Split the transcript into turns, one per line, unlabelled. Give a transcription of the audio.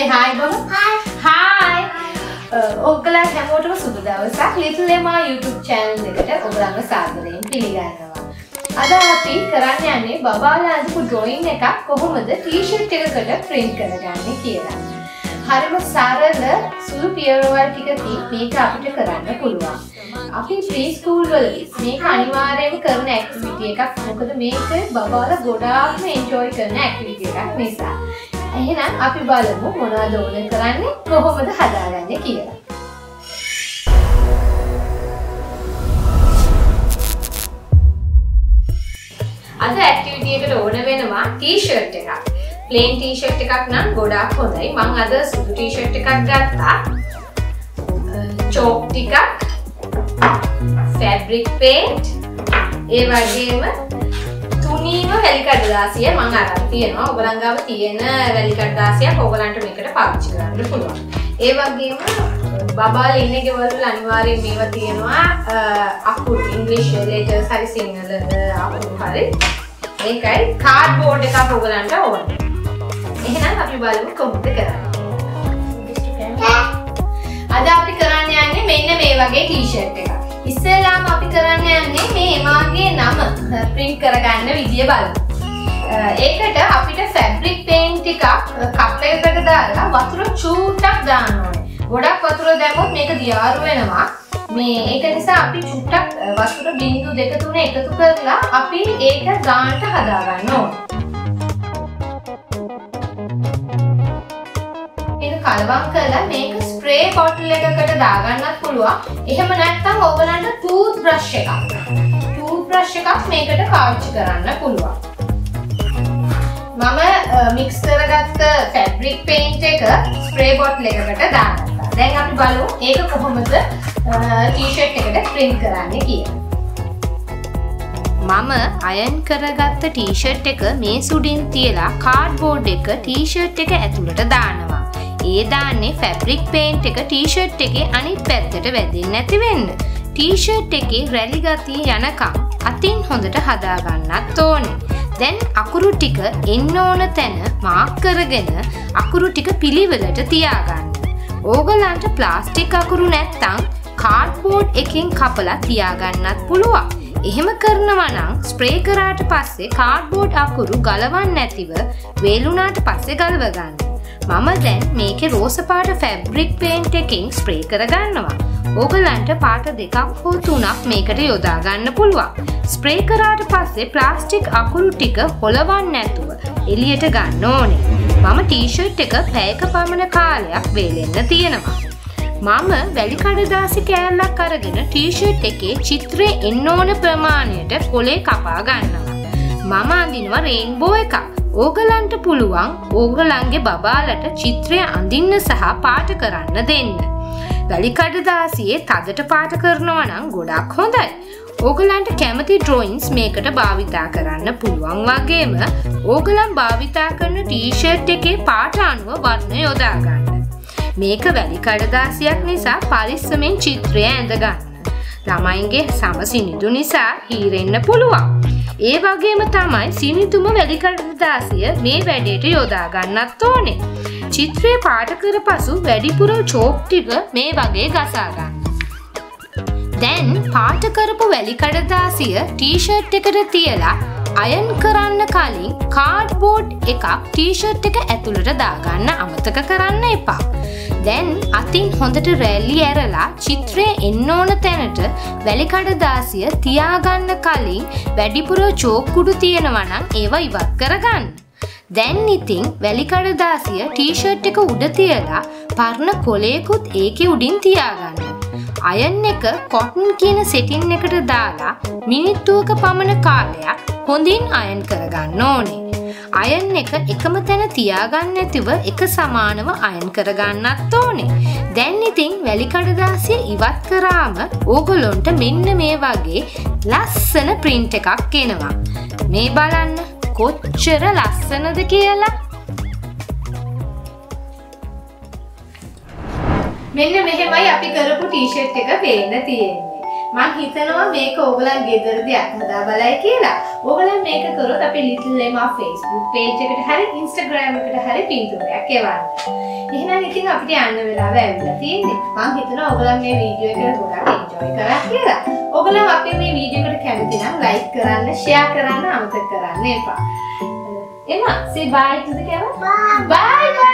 ඒ hi බබ hi ඔක්කලත් හැමෝටම සුදු දවසක් ලිටල් එමා YouTube channel එකට ඔබලන්ව සාදරයෙන් පිළිගන්නවා. අද අපි කරන්න යන්නේ බබාලා අඳපු drawing එකක් කොහොමද t-shirt එකකට print කරගන්නේ කියලා. හරිම සරල සුළු පියවරවල් ටිකකින් මේක අපිට කරන්න පුළුවන්. අපි ප්‍රීස්කූල් වලදී මේක අනිවාර්යයෙන් කරන ඇක්ටිවිටි එකක්. මොකද මේක බබාලා ගොඩාක්ම එන්ජොයි කරන ඇක්ටිවිටි එකක් නිසා. එහෙනම් අපි බලමු මොනවද ඕන කරන්නේ කොහොමද හදාගන්නේ කියලා. අද ඇක්ටිවිටි එකට ඕන වෙනවා ටී-ෂර්ට් එකක්. ප්ලේන් ටී-ෂර්ට් එකක් නම් ගොඩාක් හොඳයි. මම අද සුදු ටී-ෂර්ට් එකක් ගත්තා. චෝක් ටිකක්, ෆැබ්‍රික් පේන්ට්, ඒ වගේම තුනීම වැලි කඩදාසිය මම අරන් තියෙනවා. ඔයගලන් ගාව තියෙන වැලි කඩදාසියක් ඔයගලන්ට මේකට පාවිච්චි කරන්න පුළුවන්. ඒ වගේම බබාල ඉන්න ගෙවල් වල අනිවාර්යෙන් මේවා තියෙනවා අකුරු ඉංග්‍රීසි ලෙටර්ස් හරි සිංහල අකුරු හරි. ඒකයි කාඩ් බෝඩ් එකක් ඔයගලන්ට ඕනේ. එහෙනම් අපි බලමු කොහොමද කරන්නේ. අද අපි කරන්න යන්නේ මෙන්න මේ වගේ ටී-ෂර්ට් එකක්. ඉස්සෙල්ලාම අපි කරන්න යන්නේ මේ එමාගේ නම print කරගන්න විදිය බලමු. ඒකට අපිට ෆැබ්‍රික් පේන්ට් ටිකක් කප් එකකට දාලා වතුර චූට්ටක් දාන්න ඕනේ. ගොඩක් වතුර දැම්මොත් මේක දියාරු වෙනවා. මේ ඒක නිසා අපි චුට්ටක් වතුර බිංදු දෙක තුන එකතු කරලා අපි ඒක ගානට හදාගන්න ඕනේ. මේක කලවම් කරලා මේක ස්ප්‍රේ බොටල් එකකට දාගන්නත් පුළුවන්. එහෙම නැත්නම් ඔයගලන්ට ටූත් බ්‍රෂ් එකක්. ටූත් බ්‍රෂ් එකක් මේකට පාවිච්චි කරන්න පුළුවන්. මම මික්ස් කරගත්ත ෆැබ්‍රික් පේන්ට් එක ස්ප්‍රේ බොටල් එකකට දාගත්තා. දැන් අපි බලමු ඒක කොහොමද ටී-ෂර්ට් එකට print කරන්නේ කියලා. මම අයන් කරගත්ත ටීෂර්ට් එක මේ සුඩින් තියලා කාඩ්බෝඩ් එක ටීෂර්ට් එක ඇතුළට දානවා. ඒ දාන්නේ ෆැබ්‍රික් පේන්ට් එක ටීෂර්ට් එකේ අනිත් පැත්තට වැදෙන්නේ නැති වෙන්න. ටීෂර්ට් එකේ රැලි ගතිය යනකම් අතින් හොඳට හදාගන්නත් ඕනේ. දැන් අකුරු ටික එන්න ඕන තැන මාක් කරගෙන අකුරු ටික පිළිවෙලට තියාගන්න. ඕගලන්ට ප්ලාස්ටික් අකුරු නැත්තම් කාඩ්බෝඩ් එකෙන් කපලා තියාගන්නත් පුළුවන්. එහෙම කරනවා නම් ස්ප්‍රේ කරාට පස්සේ කාඩ්බෝඩ් අකුරු ගලවන්න නැතිව වේලුනාට පස්සේ ගලව ගන්න. මම දැන් මේකේ රෝස පාට ෆැබ්‍රික් පේන්ට් එකකින් ස්ප්‍රේ කරගන්නවා. ඕගලන්ට පාට දෙකක් හෝ තුනක් මේකට යොදා ගන්න පුළුවන්. ස්ප්‍රේ කරාට පස්සේ ප්ලාස්ටික් අකුරු ටික හොලවන්න නැතුව එළියට ගන්න ඕනේ. මම ටී-ෂර්ට් එක පැයක පමණ කාලයක් වේලෙන්න තියෙනවා. මම වැලි කඩදාසි කෑල්ලක් අරගෙන ටීෂර්ට් එකේ චිත්‍රය එන්න ඕන ප්‍රමාණයට කොලේ කපා ගන්නවා. මම අඳිනවා රේන්බෝ එකක්. ඕගලන්ට පුළුවන් ඕගලන්ගේ බබාලට චිත්‍රය අඳින්න සහ පාට කරන්න දෙන්න. වැලි කඩදාසියේ තදට පාට කරනවා නම් ගොඩක් හොඳයි. ඕගලන්ට කැමති ඩ්‍රොයින්ස් මේකට භාවිතා කරන්න පුළුවන් වගේම ඕගලන් භාවිතා කරන ටීෂර්ට් එකේ පාට අනුව වර්ණ යොදාගන්න. මේක වැලි කඩදාසියක් නිසා පරිස්සමෙන් චිත්‍රය ඇඳගන්න. ළමයින්ගේ සම සිනිදු නිසා හීරෙන්න පුළුවන්. ඒ වගේම තමයි සිනිතුම වැලි කඩදාසිය මේ වැඩේට යොදාගන්නත් ඕනේ. චිත්‍රය පාට කර පසු වැඩිපුර චෝක් ටික මේ වගේ ගසාගන්න. දැන් පාට කරපු වැලි කඩදාසිය ටීෂර්ට් එකට තියලා අයන් කරන්න කලින් කාඩ්බෝඩ් එකක් ටීෂර්ට් එක ඇතුළට දාගන්න අමතක කරන්න එපා. දැන් අතින් හොඳට රැල්ලි ඇරලා චිත්‍රය එන්න ඕන තැනට වැලි කඩදාසිය තියාගන්න කලින් වැඩිපුර චෝක්කුඩු තියෙනවනම් ඒවා ඉවත් කරගන්න. දැන් ඉතින් වැලි කඩදාසිය ටීෂර්ට් එක උඩ තියලා පරණ කොලේකුත් ඒකෙ උඩින් තියාගන්න. අයන් එක කොටන් කියන සෙටින් එකට දාලා මිනිත්තුවක පමණ කාලයක් හොඳින් අයන් කරගන්න ඕනේ. අයන් එක එකම තැන තියාගන්න ඇතිව එක සමානව අයන් කරගන්නත් ඕනේ. දැන් ඉතින් වැලි කඩදාසිය ඉවත් කරාම ඕගොල්ලොන්ට මෙන්න මේ වගේ ලස්සන ප්‍රින්ට් එකක් එනවා. මේ බලන්න කොච්චර ලස්සනද කියලා. මෙන්න මෙහෙමයි අපි කරපු ටීෂර්ට් එක පේන්න තියෙන්නේ. මං හිතනවා මේක ඕගලන් ගෙදරදී අත්හදා බලයි කියලා. ඕගලන් මේක කරොත් අපේ ලිටල් එමා Facebook page එකට හරි Instagram එකට හරි පින්තූරයක් එවන්න. එහෙනම් ඉතින් අපිට යන්න වෙලාව ඇවිල්ලා තියෙන්නේ. මං හිතනවා ඕගලන් මේ වීඩියෝ එක ගොඩක් එන්ජොයි කරා කියලා. ඕගලන් අපේ මේ වීඩියෝ එකට කැමති නම් ලයික් කරන්න, ෂෙයා කරන්න අමතක කරන්න එපා. To the camera.
Bye.
Bye bye.